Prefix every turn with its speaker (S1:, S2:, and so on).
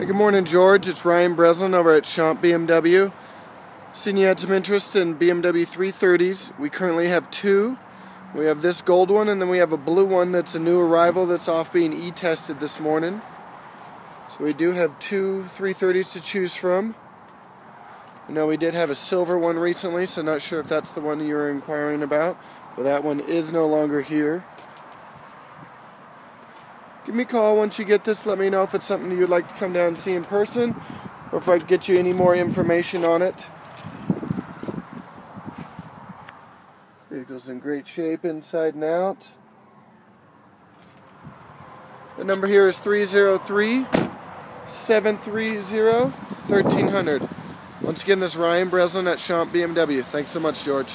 S1: Hey, good morning, George. It's Ryan Breslin over at Schomp BMW. Seen you had some interest in BMW 330s. We currently have two. We have this gold one, and then we have a blue one that's a new arrival that's off being e-tested this morning. So we do have two 330s to choose from. I know we did have a silver one recently, so not sure if that's the one you were inquiring about, but that one is no longer here. Give me a call once you get this. Let me know if it's something you'd like to come down and see in person or if I can get you any more information on it. Vehicle's in great shape inside and out. The number here is 303 730 1300. Once again, this is Ryan Breslin at Schomp BMW. Thanks so much, George.